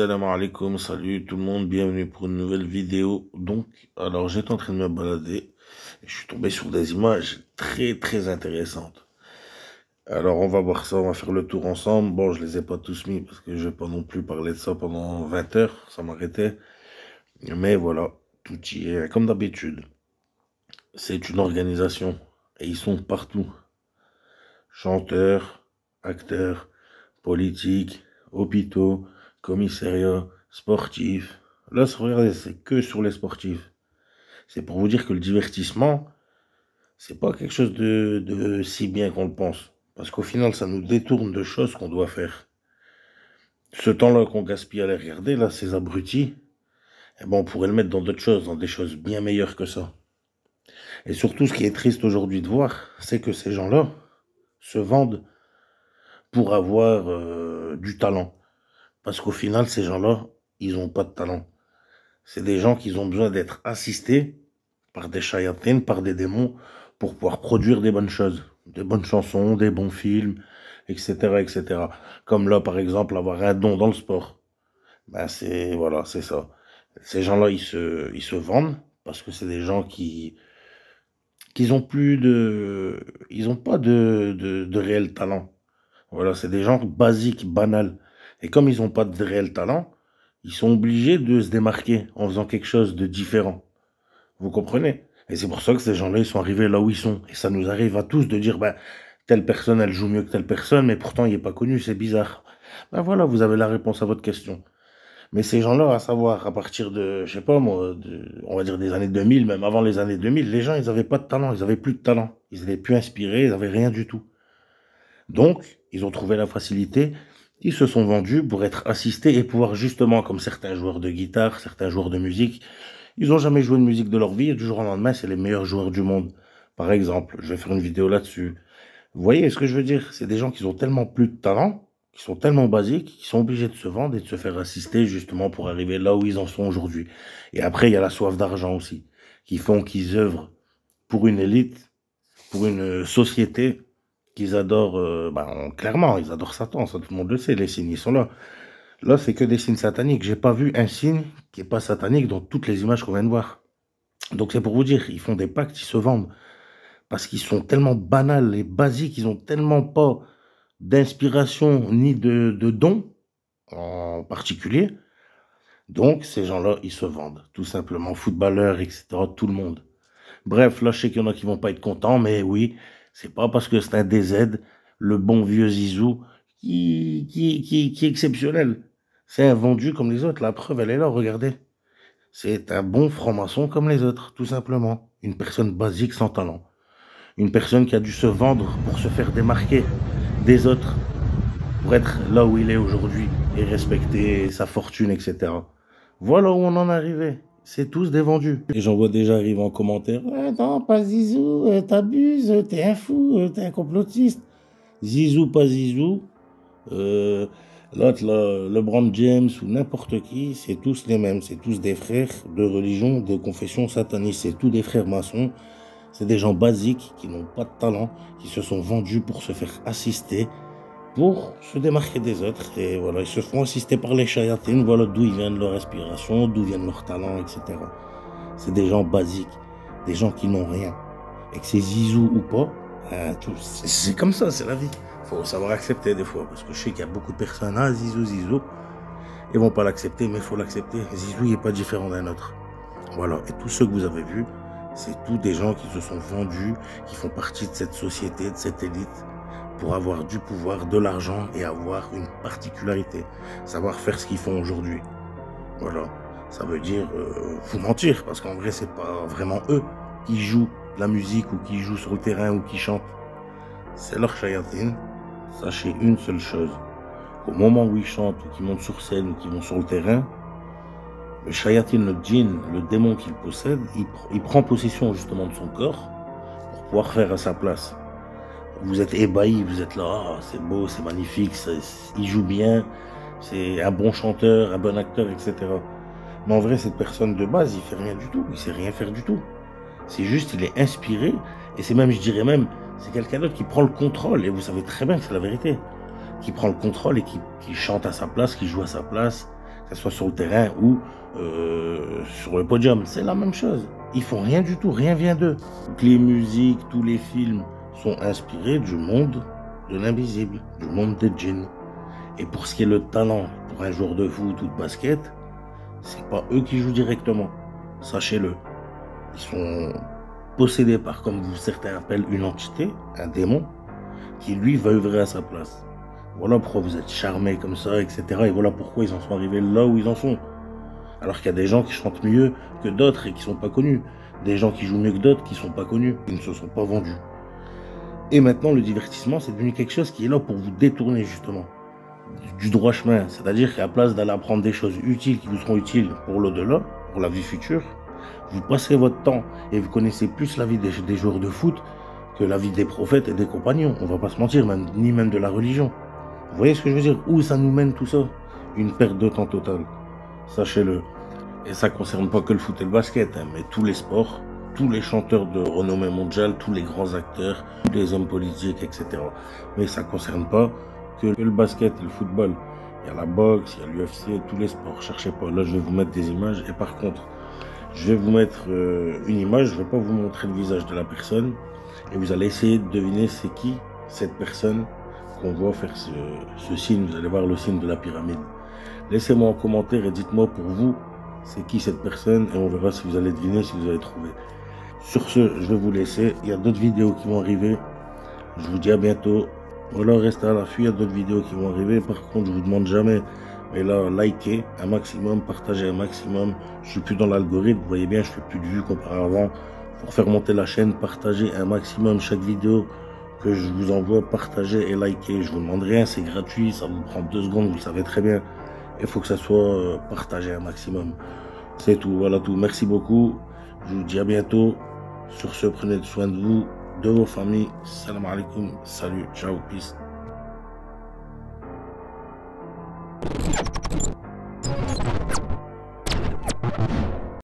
Salam alaikum, salut tout le monde, bienvenue pour une nouvelle vidéo. Donc, alors j'étais en train de me balader et je suis tombé sur des images très très intéressantes. Alors on va voir ça, on va faire le tour ensemble. Bon, je les ai pas tous mis parce que je vais pas non plus parler de ça pendant 20 heures, ça m'arrêtait. Mais voilà, tout y est comme d'habitude. C'est une organisation et ils sont partout. Chanteurs, acteurs, politiques, hôpitaux, commissariat, sportifs. Là, regardez, c'est que sur les sportifs. C'est pour vous dire que le divertissement, c'est pas quelque chose de, de si bien qu'on le pense. Parce qu'au final, ça nous détourne de choses qu'on doit faire. Ce temps-là qu'on gaspille à les regarder, là, ces abrutis, eh ben, on pourrait le mettre dans d'autres choses, dans des choses bien meilleures que ça. Et surtout, ce qui est triste aujourd'hui de voir, c'est que ces gens-là se vendent pour avoir euh, du talent. Parce qu'au final, ces gens-là, ils n'ont pas de talent. C'est des gens qui ont besoin d'être assistés par des chayatines, par des démons, pour pouvoir produire des bonnes choses, des bonnes chansons, des bons films, etc., etc. Comme là, par exemple, avoir un don dans le sport. Ben, c'est, voilà, c'est ça. Ces gens-là, ils se, ils se vendent parce que c'est des gens qui, qu'ils ont plus de, ils ont pas de, de, de réel talent. Voilà, c'est des gens basiques, banals. Et comme ils n'ont pas de réel talent, ils sont obligés de se démarquer en faisant quelque chose de différent. Vous comprenez? Et c'est pour ça que ces gens-là, ils sont arrivés là où ils sont. Et ça nous arrive à tous de dire, ben, telle personne, elle joue mieux que telle personne, mais pourtant, il n'est pas connu, c'est bizarre. Ben voilà, vous avez la réponse à votre question. Mais ces gens-là, à savoir, à partir de, je sais pas moi, on va dire des années 2000, même avant les années 2000, les gens, ils avaient pas de talent, ils avaient plus de talent. Ils étaient plus inspirés, ils avaient rien du tout. Donc, ils ont trouvé la facilité, ils se sont vendus pour être assistés et pouvoir justement, comme certains joueurs de guitare, certains joueurs de musique, ils n'ont jamais joué de musique de leur vie et du jour au lendemain, c'est les meilleurs joueurs du monde. Par exemple, je vais faire une vidéo là-dessus. Vous voyez ce que je veux dire? C'est des gens qui ont tellement plus de talent, qui sont tellement basiques, qui sont obligés de se vendre et de se faire assister justement pour arriver là où ils en sont aujourd'hui. Et après, il y a la soif d'argent aussi, qui font qu'ils œuvrent pour une élite, pour une société qu'ils adorent, euh, bah, clairement, ils adorent Satan, ça tout le monde le sait, les signes, ils sont là. Là, c'est que des signes sataniques. J'ai pas vu un signe qui est pas satanique dans toutes les images qu'on vient de voir. Donc c'est pour vous dire, ils font des pactes, ils se vendent. Parce qu'ils sont tellement banals et basiques, ils ont tellement pas d'inspiration ni de, dons en particulier. Donc ces gens-là, ils se vendent. Tout simplement, footballeurs, etc., tout le monde. Bref, là, je sais qu'il y en a qui vont pas être contents, mais oui, c'est pas parce que c'est un DZ, le bon vieux Zizou, qui, qui, qui, qui est exceptionnel. C'est un vendu comme les autres. La preuve, elle est là, regardez. C'est un bon franc-maçon comme les autres, tout simplement. Une personne basique sans talent. Une personne qui a dû se vendre pour se faire démarquer des autres, pour être là où il est aujourd'hui et respecter sa fortune, etc. Voilà où on en est arrivé. C'est tous des vendus. Et j'en vois déjà arriver en commentaire. non, pas Zizou, euh, t'abuses, t'es un fou, euh, t'es un complotiste. Zizou, pas Zizou. Euh, L'autre, LeBron James ou n'importe qui, c'est tous les mêmes. C'est tous des frères de religion, de confession sataniste. C'est tous des frères maçons. C'est des gens basiques qui n'ont pas de talent, qui se sont vendus pour se faire assister pour se démarquer des autres. Et voilà, ils se font assister par les chayatines, voilà d'où ils viennent leur inspiration, d'où viennent leurs talents, etc. C'est des gens basiques, des gens qui n'ont rien. Et que c'est zizou ou pas, euh, c'est comme ça, c'est la vie. Faut savoir accepter des fois, parce que je sais qu'il y a beaucoup de personnes, ah zizou, zizou, ils vont pas l'accepter, mais il faut l'accepter. Zizou, il n'est pas différent d'un autre. Voilà, et tous ceux que vous avez vus, c'est tous des gens qui se sont vendus, qui font partie de cette société, de cette élite, pour avoir du pouvoir, de l'argent et avoir une particularité, savoir faire ce qu'ils font aujourd'hui. Voilà, ça veut dire euh, vous mentir, parce qu'en vrai c'est pas vraiment eux qui jouent la musique ou qui jouent sur le terrain ou qui chantent. C'est leur chayatine. Sachez une seule chose, au moment où ils chantent ou qu'ils montent sur scène ou qu'ils vont sur le terrain, le chayatine, le djinn, le démon qu'il possède, il, il prend possession justement de son corps pour pouvoir faire à sa place vous êtes ébahi, vous êtes là, ah, c'est beau, c'est magnifique, il joue bien, c'est un bon chanteur, un bon acteur, etc. Mais en vrai, cette personne de base, il fait rien du tout, il sait rien faire du tout. C'est juste, il est inspiré, et c'est même, je dirais même, c'est quelqu'un d'autre qui prend le contrôle, et vous savez très bien que c'est la vérité, qui prend le contrôle et qui, qui chante à sa place, qui joue à sa place. que ce soit sur le terrain ou euh, sur le podium. C'est la même chose. Ils font rien du tout, rien vient d'eux. Les musiques, tous les films inspirés du monde de l'invisible, du monde des djinns. Et pour ce qui est le talent, pour un joueur de foot ou de basket, c'est pas eux qui jouent directement. Sachez-le. Ils sont possédés par, comme vous certains appellent, une entité, un démon, qui lui va œuvrer à sa place. Voilà pourquoi vous êtes charmés comme ça, etc. Et voilà pourquoi ils en sont arrivés là où ils en sont. Alors qu'il y a des gens qui chantent mieux que d'autres et qui sont pas connus. Des gens qui jouent mieux que d'autres qui sont pas connus, qui ne se sont pas vendus. Et maintenant, le divertissement, c'est devenu quelque chose qui est là pour vous détourner justement du droit chemin. C'est-à-dire qu'à la place d'aller apprendre des choses utiles qui vous seront utiles pour l'au-delà, pour la vie future, vous passez votre temps et vous connaissez plus la vie des, joueurs de foot que la vie des prophètes et des compagnons. On va pas se mentir, ni même de la religion. Vous voyez ce que je veux dire? Où ça nous mène tout ça? Une perte de temps totale. Sachez-le. Et ça concerne pas que le foot et le basket, hein, mais tous les sports, tous les chanteurs de renommée mondiale, tous les grands acteurs, tous les hommes politiques, etc. Mais ça concerne pas que le basket et le football. Il y a la boxe, il y a l'UFC, tous les sports. Cherchez pas. Là, je vais vous mettre des images. Et par contre, je vais vous mettre euh, une image. Je vais pas vous montrer le visage de la personne. Et vous allez essayer de deviner c'est qui cette personne qu'on voit faire ce, ce signe. Vous allez voir le signe de la pyramide. Laissez-moi en commentaire et dites-moi pour vous c'est qui cette personne? Et on verra si vous allez deviner, si vous allez trouver. Sur ce, je vais vous laisser. Il y a d'autres vidéos qui vont arriver. Je vous dis à bientôt. Voilà, restez à l'affût, il y a d'autres vidéos qui vont arriver. Par contre, je vous demande jamais, mais là, likez un maximum, partagez un maximum. Je suis plus dans l'algorithme, vous voyez bien, je fais plus de vues comparé avant. Pour faire monter la chaîne, partagez un maximum chaque vidéo que je vous envoie, partagez et likez. Je vous demande rien, c'est gratuit, ça vous prend deux secondes, vous le savez très bien. Il faut que ça soit euh, partagé un maximum. C'est tout, voilà tout. Merci beaucoup. Je vous dis à bientôt. Sur ce, prenez soin de vous, de vos familles. Salam alaikum. Salut, ciao, peace.